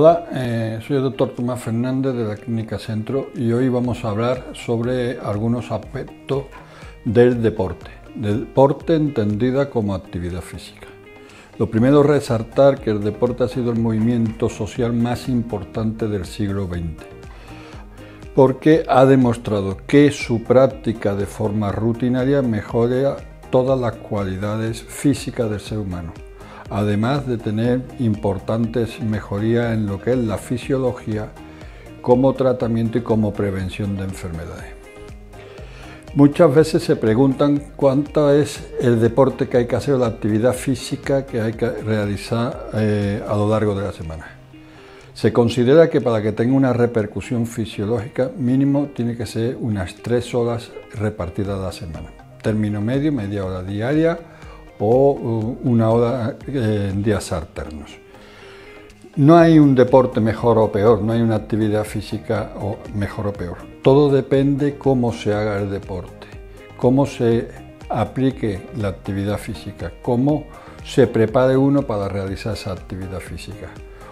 Hola, eh, soy el doctor Tomás Fernández de la Clínica Centro y hoy vamos a hablar sobre algunos aspectos del deporte, del deporte entendida como actividad física. Lo primero es resaltar que el deporte ha sido el movimiento social más importante del siglo XX, porque ha demostrado que su práctica de forma rutinaria mejora todas las cualidades físicas del ser humano además de tener importantes mejorías en lo que es la fisiología como tratamiento y como prevención de enfermedades. Muchas veces se preguntan cuánto es el deporte que hay que hacer o la actividad física que hay que realizar eh, a lo largo de la semana. Se considera que para que tenga una repercusión fisiológica mínimo tiene que ser unas tres horas repartidas a la semana. Término medio, media hora diaria o una hora eh, en días alternos. No hay un deporte mejor o peor, no hay una actividad física mejor o peor. Todo depende cómo se haga el deporte, cómo se aplique la actividad física, cómo se prepare uno para realizar esa actividad física.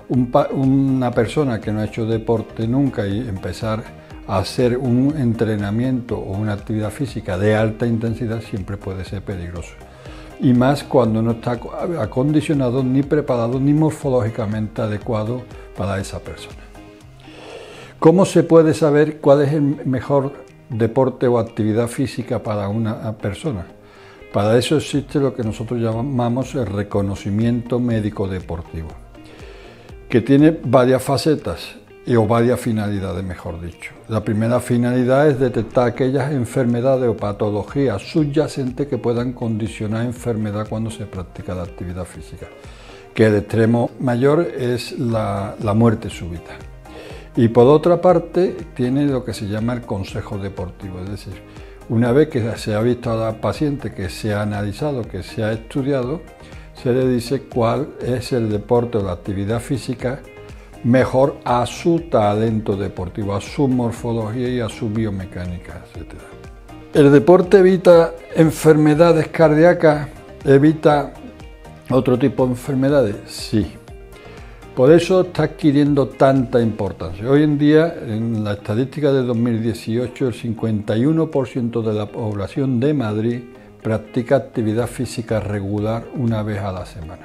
una persona que no ha hecho deporte nunca y empezar a hacer un entrenamiento o una actividad física de alta intensidad siempre puede ser peligroso y más cuando no está acondicionado ni preparado ni morfológicamente adecuado para esa persona. ¿Cómo se puede saber cuál es el mejor deporte o actividad física para una persona? Para eso existe lo que nosotros llamamos el reconocimiento médico deportivo, que tiene varias facetas o varias finalidades, mejor dicho. La primera finalidad es detectar aquellas enfermedades o patologías subyacentes que puedan condicionar enfermedad cuando se practica la actividad física, que el extremo mayor es la, la muerte súbita. Y por otra parte, tiene lo que se llama el consejo deportivo, es decir, una vez que se ha visto a la paciente, que se ha analizado, que se ha estudiado, se le dice cuál es el deporte o la actividad física mejor a su talento deportivo, a su morfología y a su biomecánica, etc. El deporte evita enfermedades cardíacas, evita otro tipo de enfermedades, sí. Por eso está adquiriendo tanta importancia. Hoy en día, en la estadística de 2018, el 51% de la población de Madrid practica actividad física regular una vez a la semana.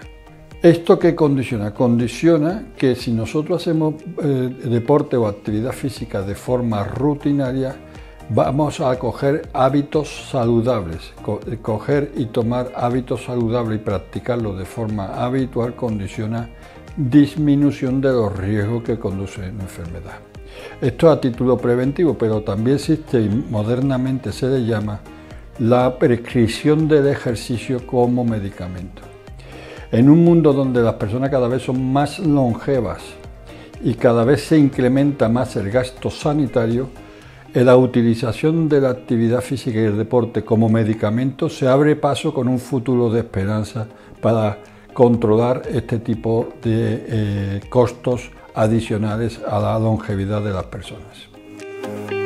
¿Esto qué condiciona? Condiciona que si nosotros hacemos eh, deporte o actividad física de forma rutinaria, vamos a coger hábitos saludables. Eh, coger y tomar hábitos saludables y practicarlo de forma habitual condiciona disminución de los riesgos que conducen a enfermedad. Esto a título preventivo, pero también existe y modernamente se le llama la prescripción del ejercicio como medicamento. En un mundo donde las personas cada vez son más longevas y cada vez se incrementa más el gasto sanitario, la utilización de la actividad física y el deporte como medicamento se abre paso con un futuro de esperanza para controlar este tipo de eh, costos adicionales a la longevidad de las personas.